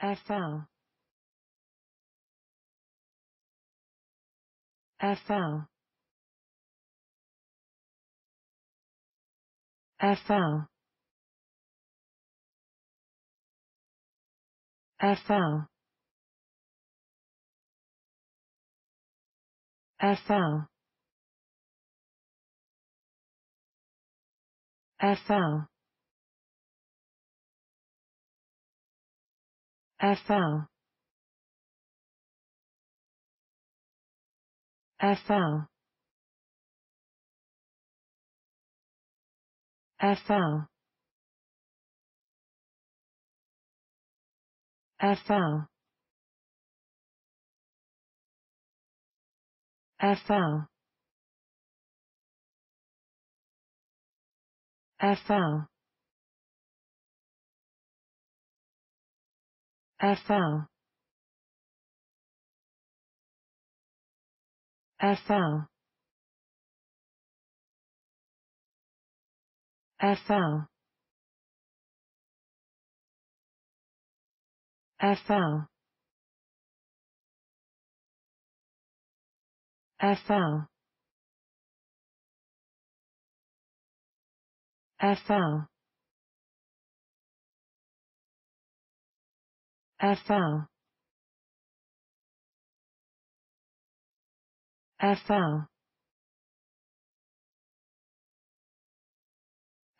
FL FL FL FL FL FL FL FL FL FL FL FL FL FL FL FL FL FL FL FL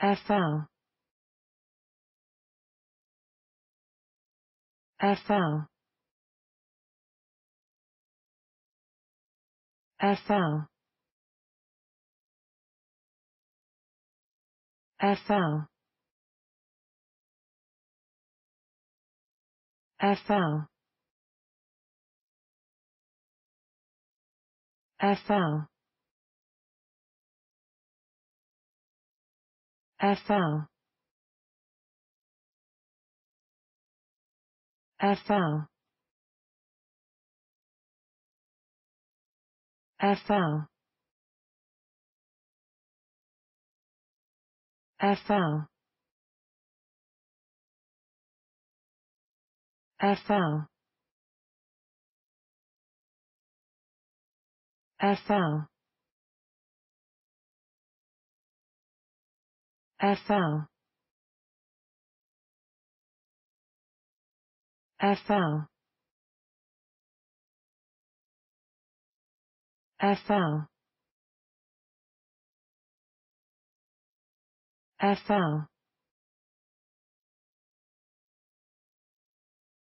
FL FL FL FL FL FL FL FL FL FL FL FL FL FL FL FL